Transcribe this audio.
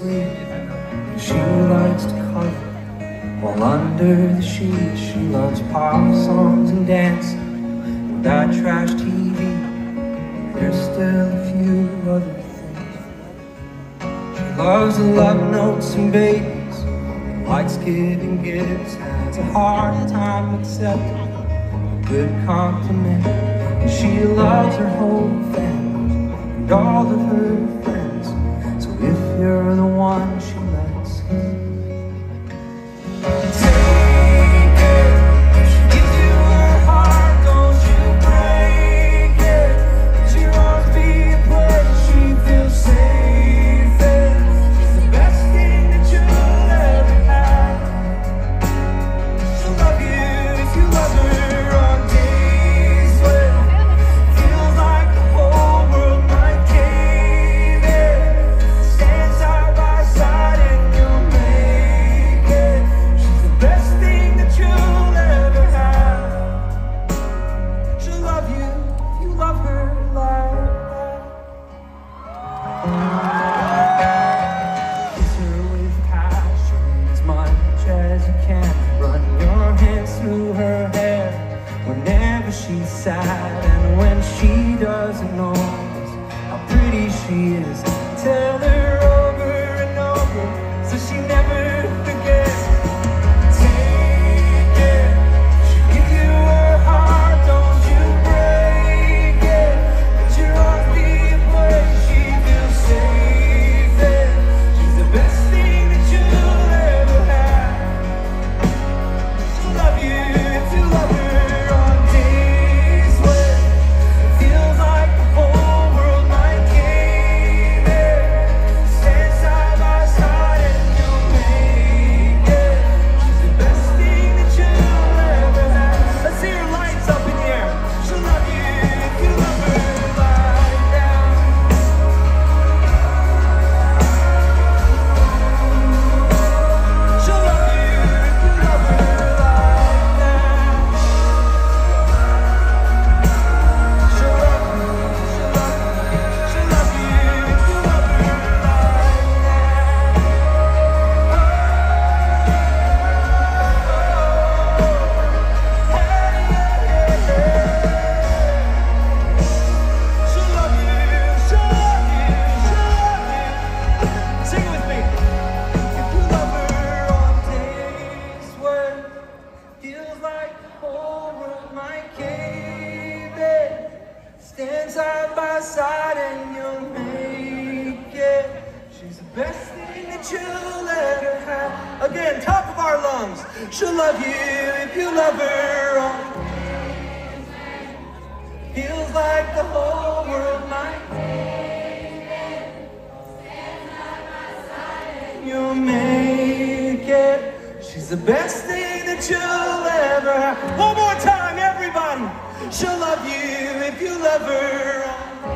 sleep. She likes to cuddle while under the sheets. She loves pop songs and dance and that trash TV. There's still a few other things. She loves the love notes and babies. Likes giving gifts. Has a hard time accepting a good compliment. And she loves her whole family and all of her friends. tears. side by side and you'll make it. She's the best thing that you'll ever have. Again, top of our lungs. She'll love you if you love her. Oh. Feels like the whole world might You'll make it. She's the best thing that you'll ever have. She'll love you if you love her.